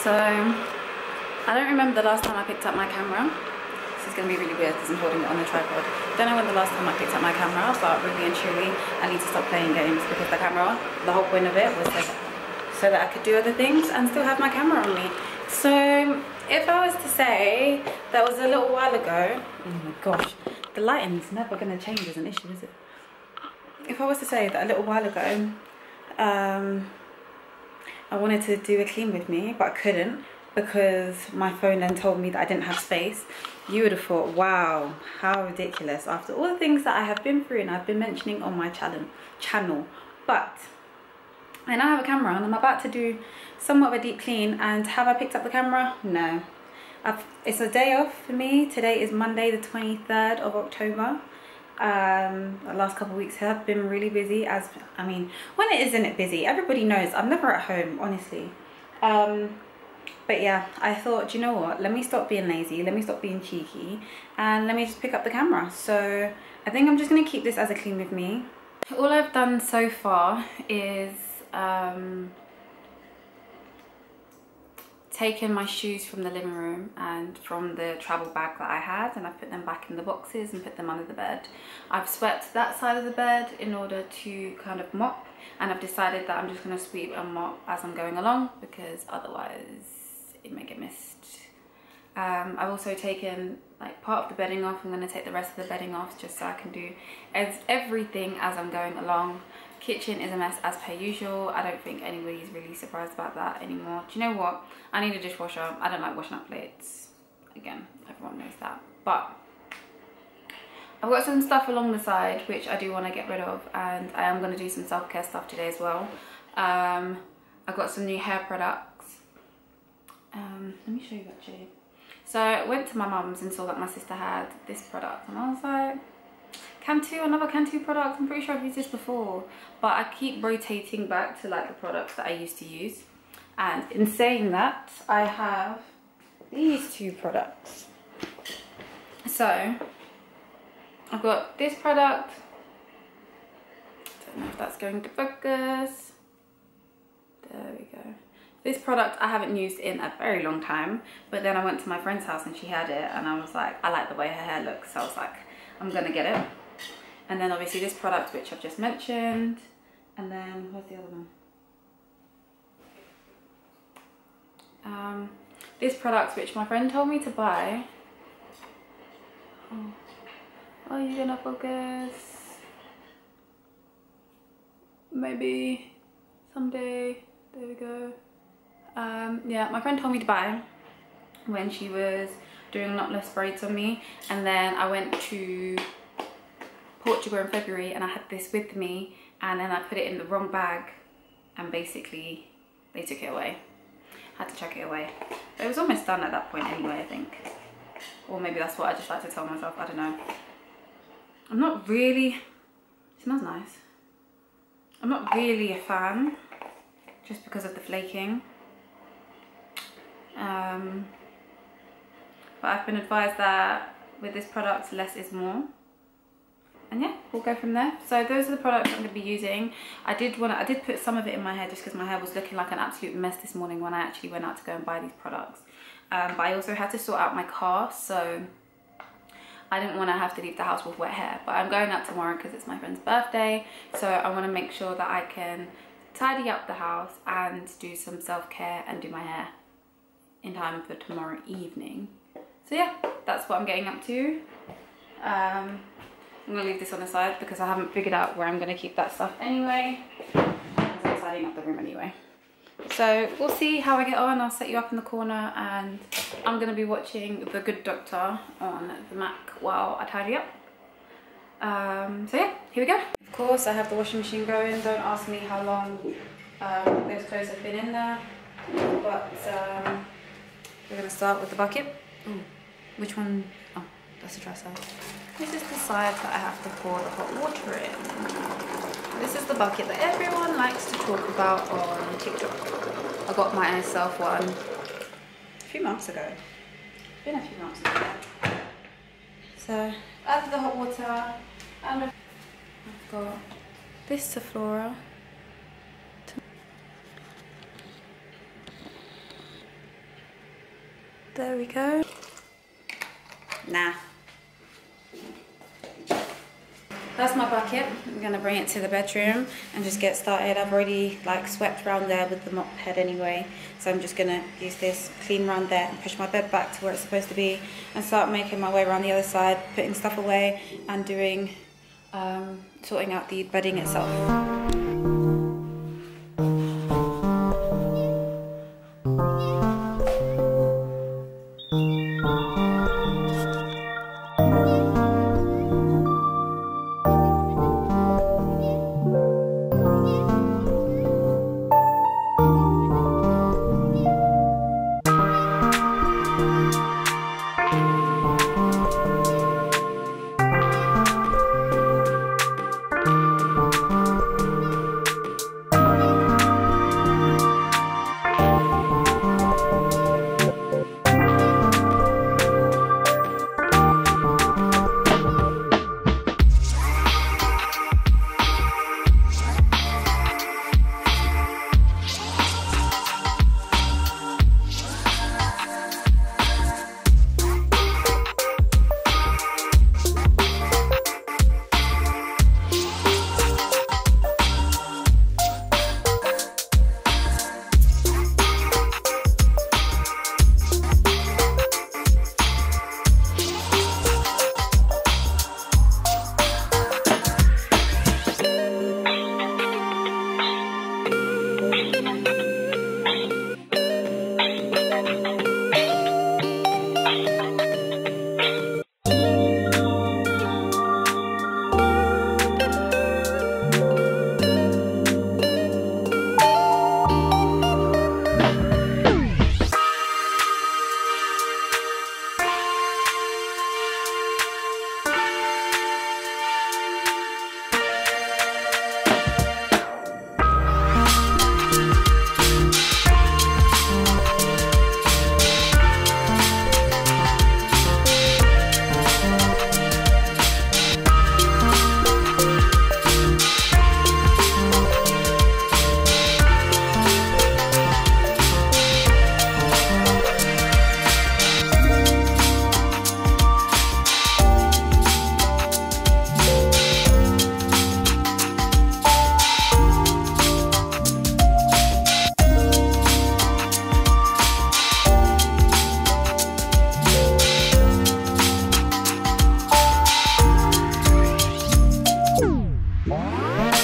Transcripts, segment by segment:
So, I don't remember the last time I picked up my camera. This is going to be really weird because I'm holding it on the tripod. Don't know when the last time I picked up my camera, but really and truly, I need to stop playing games because the camera, the whole point of it was like, so that I could do other things and still have my camera on me. So, if I was to say that was a little while ago, oh my gosh, the lighting's never going to change as an issue, is it? If I was to say that a little while ago, um, I wanted to do a clean with me, but I couldn't because my phone then told me that I didn't have space. You would have thought, wow, how ridiculous after all the things that I have been through and I've been mentioning on my channel. But I now have a camera and I'm about to do somewhat of a deep clean and have I picked up the camera? No. I've, it's a day off for me. Today is Monday the 23rd of October um, the last couple weeks have been really busy as I mean when it isn't it busy everybody knows I'm never at home honestly. Um, but yeah I thought you know what? Let me stop being lazy let me stop being cheeky and let me just pick up the camera. So I think I'm just gonna keep this as a clean with me. All I've done so far is um, taken my shoes from the living room and from the travel bag that I had and I put them back in the boxes and put them under the bed. I've swept that side of the bed in order to kind of mop and I've decided that I'm just going to sweep and mop as I'm going along because otherwise it may get missed. Um, I've also taken like part of the bedding off. I'm going to take the rest of the bedding off just so I can do everything as I'm going along. Kitchen is a mess as per usual. I don't think anybody's really surprised about that anymore. Do you know what? I need a dishwasher. I don't like washing up plates. Again, everyone knows that. But I've got some stuff along the side which I do want to get rid of and I am going to do some self-care stuff today as well. Um, I've got some new hair products. Um, let me show you actually. So I went to my mum's and saw that my sister had this product and I was like, Cantu, another Cantu product. I'm pretty sure I've used this before, but I keep rotating back to like the products that I used to use. And in saying that, I have these two products. So, I've got this product. I Don't know if that's going to focus. There we go. This product I haven't used in a very long time, but then I went to my friend's house and she had it and I was like, I like the way her hair looks. So I was like, I'm gonna get it. And then obviously this product which I've just mentioned. And then where's the other one? Um, this product which my friend told me to buy. Oh, are you gonna focus? Maybe someday. There we go. Um, yeah, my friend told me to buy when she was doing knotless braids on me and then I went to Portugal in February and I had this with me and then I put it in the wrong bag and basically they took it away. had to chuck it away. But it was almost done at that point anyway, I think. Or maybe that's what I just like to tell myself, I don't know. I'm not really, it smells nice. I'm not really a fan just because of the flaking. Um, but I've been advised that with this product, less is more and yeah we'll go from there. So those are the products i'm going to be using. I did want to i did put some of it in my hair just because my hair was looking like an absolute mess this morning when i actually went out to go and buy these products. Um, but i also had to sort out my car so I didn't want to have to leave the house with wet hair. But I'm going out tomorrow because it's my friend's birthday so I want to make sure that I can tidy up the house and do some self-care and do my hair in time for tomorrow evening. So yeah that's what I'm getting up to. Um, I'm gonna leave this on the side because I haven't figured out where I'm gonna keep that stuff anyway. I'm tidying up the room anyway. So we'll see how I get on. I'll set you up in the corner and I'm gonna be watching The Good Doctor on the Mac while I tidy up. Um, so yeah, here we go. Of course, I have the washing machine going. Don't ask me how long um, those clothes have been in there. But um, we're gonna start with the bucket. Ooh, which one? Oh, that's the dry side. This is the side that I have to pour the hot water in. This is the bucket that everyone likes to talk about on TikTok. I got my myself one a few months ago. It's been a few months ago. So, add the hot water and I've got this Zoflora There we go. Nah. That's my bucket. I'm gonna bring it to the bedroom and just get started. I've already like swept around there with the mop head anyway. So I'm just gonna use this, clean around there and push my bed back to where it's supposed to be and start making my way around the other side, putting stuff away and doing, um, sorting out the bedding itself. Música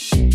Bye.